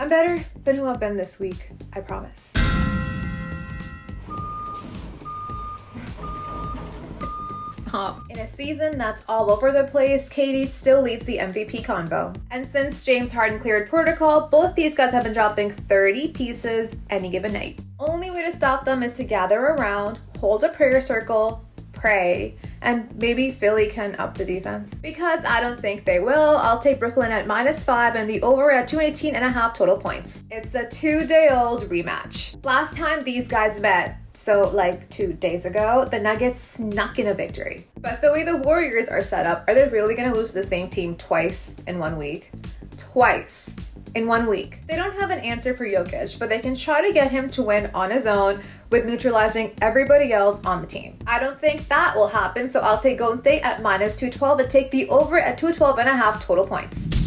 I'm better than who I've been this week, I promise. In a season that's all over the place, KD still leads the MVP convo. And since James Harden cleared protocol, both these guys have been dropping 30 pieces any given night. Only way to stop them is to gather around, hold a prayer circle, pray, and maybe Philly can up the defense. Because I don't think they will, I'll take Brooklyn at minus 5 and the over at 218 and a half total points. It's a two day old rematch. Last time these guys met, so, like two days ago, the Nuggets snuck in a victory. But the way the Warriors are set up, are they really gonna lose to the same team twice in one week? Twice in one week. They don't have an answer for Jokic, but they can try to get him to win on his own with neutralizing everybody else on the team. I don't think that will happen, so I'll take Golden State at minus 212 and take the over at 212 and a half total points.